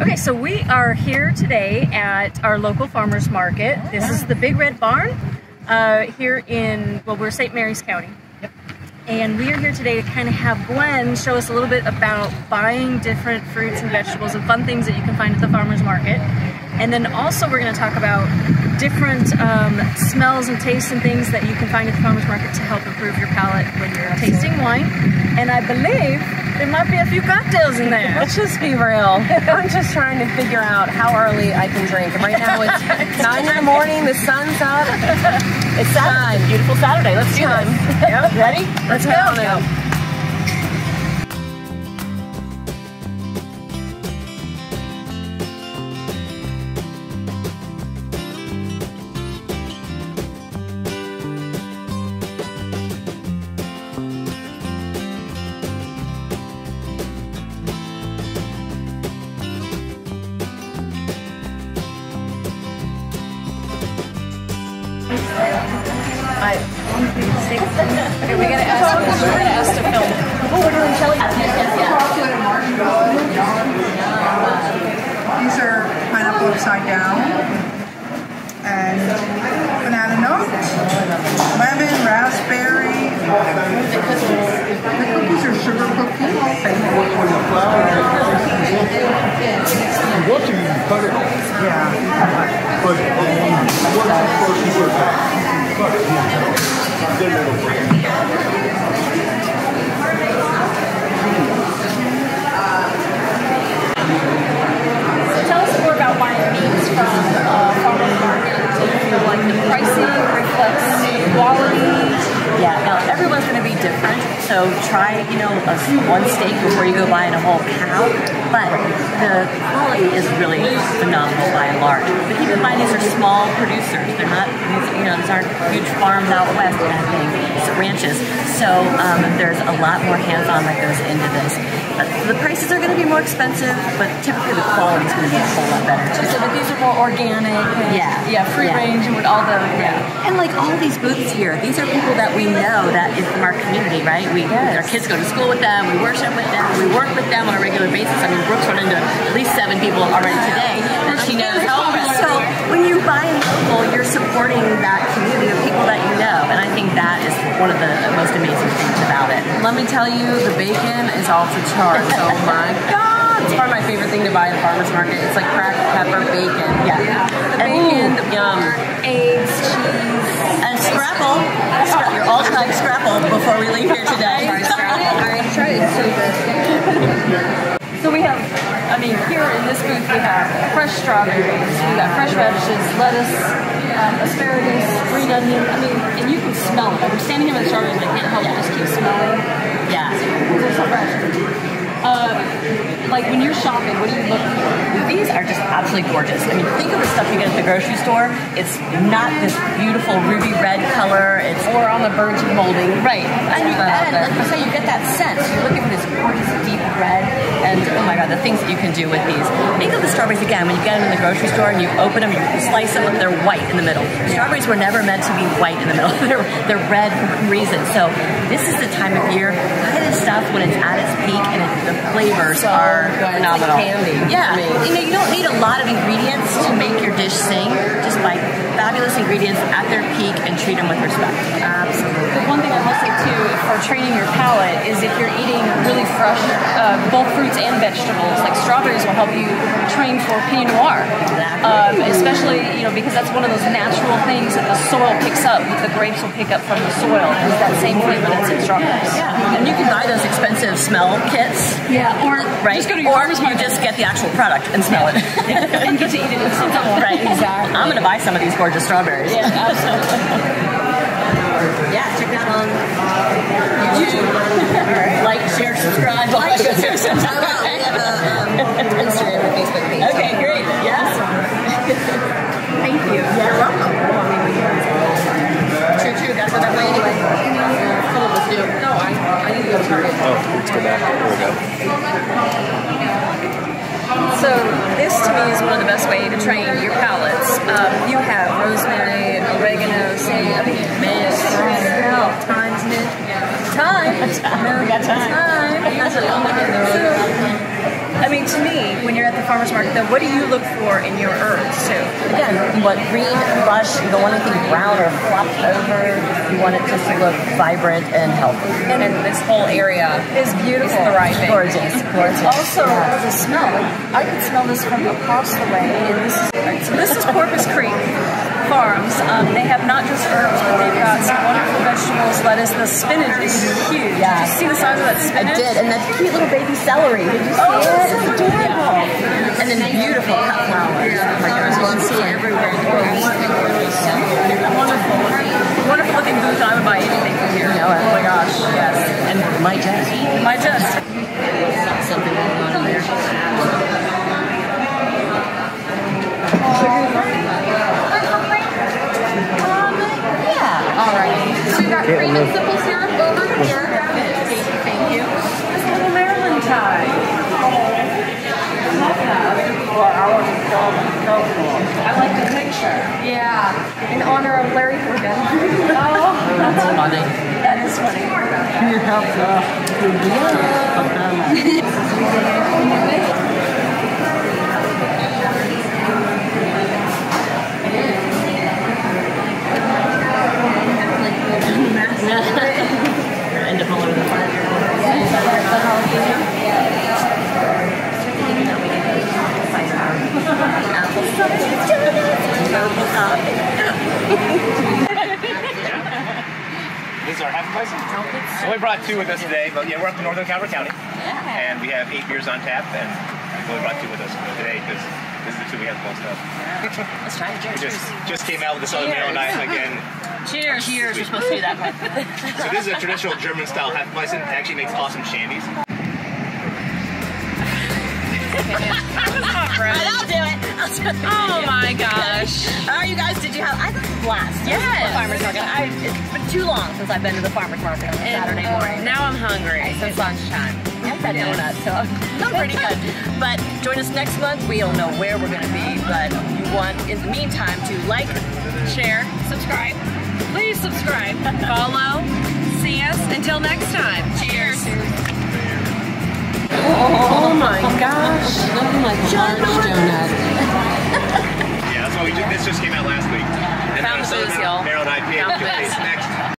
Okay, so we are here today at our local farmers market. This is the Big Red Barn uh, here in, well, we're St. Mary's County. Yep. And we are here today to kind of have Gwyn show us a little bit about buying different fruits and vegetables and fun things that you can find at the farmers market. And then also we're going to talk about different um, smells and tastes and things that you can find at the farmer's market to help improve your palate when you're tasting wine. And I believe there might be a few cocktails in there. Let's just be real. I'm just trying to figure out how early I can drink. Right now it's 9 in the morning, the sun's up. It's Saturday. It's a beautiful Saturday. Let's do Time. this. Yep. Ready? Let's go. go Okay, we gotta ask. We gotta ask to film. Oh, we're doing Shelly. These are pineapple upside down and banana nut, lemon, raspberry. The cookies are sugar cookies. What do you cut it off? Yeah. But what's the first you put it back? Cut it. Then it'll So tell us more about wine meats from uh, farmers market. Do you feel like the pricing reflects quality? Yeah, now everyone's going to be different. So try, you know, a, one steak before you go buying a whole cow. But the quality is really phenomenal by and large. But keep in mind, these are small producers. They're not, you know, these aren't huge farms out west kind of thing. Ranches. So um, there's a lot more hands-on that goes into this. The prices are going to be more expensive, but typically the quality is going to be a whole lot better too. So that these are more organic. And, Yeah. Yeah, free Yeah. range and with all the Yeah. And like all these booths here, these are people that we know that is from our community, right? We our kids go to school with them, we worship with them, we work with them on a regular basis. I mean, Brooke's run into at least seven people already today that she knows. So when you buy local, you're supporting that community of people that you know, and I think that is one of the most amazing things about it. let me tell you, the bacon is off the charts. Oh my god! It's probably my favorite thing to buy at the farmer's market. It's like cracked pepper bacon. Yeah. The bacon, the Yum. eggs, cheese. And Scrapple, Scra- you're all trying Scrapple before we leave here today. I tried it. It's so good. So we have, I mean, here in this booth we have fresh strawberries, we got fresh radishes, lettuce, um, asparagus, green onion. I mean, and you can I'm standing here with strawberries and I can't help but just keep smelling. Yeah. They're so fresh. Uh, like when you're shopping, what do you look for? These are just absolutely gorgeous. I mean, think of the stuff you get at the grocery store. It's not this beautiful ruby red color. It's Or on the verge of molding. right, and you That and like I say, you get that sense. You're looking for this gorgeous deep red, and oh my god, the things that you can do with these. Think of the strawberries again when you get them in the grocery store and you open them, you slice them, they're white in the middle. Strawberries were never meant to be white in the middle. they're they're red for a reason. So this is the time of year. Stuff when it's at its peak and it, the flavors are good. It's like candy. Yeah, I mean- you know, you don't need a lot of ingredients to make your dish sing. Just buy fabulous ingredients at their peak and treat them with respect. Absolutely. But one thing I will say too, for training your palate, is if you're eating really fresh, uh, both fruits and vegetables, like strawberries will help you train for Pinot Noir. Exactly. Um, especially, you know, because that's one of those natural things that the soil picks up, that the grapes will pick up from the soil, is that same flavor that's in strawberries. Yeah, and you can buy those expensive smell kits, Yeah, or right? just go to your or farmer's you market just get the actual product and smell it. and get to eat it right, exactly. I'm gonna buy some of these gorgeous strawberries. Yeah, absolutely. Yeah, check that on YouTube. like, share, subscribe. Like, share, subscribe. Um, Instagram and Facebook page. okay, great. Yes. Thank you. You're welcome. True, true. Gotta go that way anyway. Full of us do. No, I, I need to go to Target. Oh, let's go back. There we go. So this to me is one of the best way to train your palates. Um, you have rosemary and oregano, sage, I mean, mint, thyme's mint. Time. We got time. Time. So, I mean, to me, when you're at the farmer's market, though, what do you look for in your herbs, too? Again, you want green, lush, you don't want anything brown or flopped over. You want it just to look vibrant and healthy. And, this whole area Is beautiful. thriving. Gorgeous, gorgeous. Also, the smell. I could smell this from across the way. And this is, so this is Corpus Creek Farms. Um, they have not just herbs, but they've got some wonderful vegetables. Lettuce. The spinach is huge. Yeah. Did you see the size of that spinach? I did, and that cute little baby celery. Did you see Oh, it? It's so adorable. And then beautiful cut flowers. Oh my gosh, you can see everywhere. Wonderful. Wonderful looking booth. I would buy anything from here. know it. Oh my gosh, yes. And my just. My just. Something going on there. Yeah. All right. So we've got cream and simple syrup over here. Thank you. This little Maryland tie. I like the picture. Yeah. In honor of Larry Hogan. Oh, That's funny. that is funny. End up all over the park. This is our Hefeweizen. So we brought two with us today, but yeah, we're up in Northern Calvert County, and we have eight beers on tap, and we only brought two with us today because this is the two we have the most of. Let's try it. We just just came out with the Southern Maryland Ice again. Cheers. Cheers. We're supposed to do that one. So this is a traditional German style Hefeweizen. It actually makes awesome shandies. I'll do it. I'll do. Oh my gosh. All right, you guys, did you have? I had a blast. Yes. The farmers market. I, it's been too long since I've been to the farmers market on a Saturday morning. Now I'm hungry. It's lunchtime. I've had donuts, so I'm I'm pretty good. But join us next month. We don't know where we're going to be, but you want, in the meantime, to like, Share, subscribe. Please subscribe. Follow. See us until next time. Cheers. Oh my gosh. Nothing like a large donut. Yeah, that's what we just. This just came out last week. And Found the booze, y'all. Maryland IPA, Found the taste next.